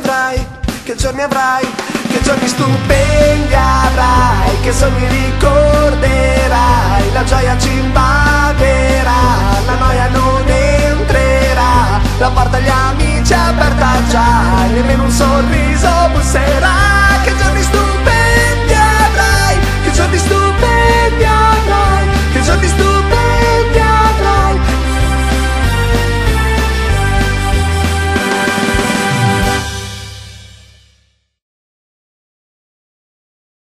avrai, che giorni avrai, che giorni stupendi avrai, che sogni ricorderai, la gioia ci invade.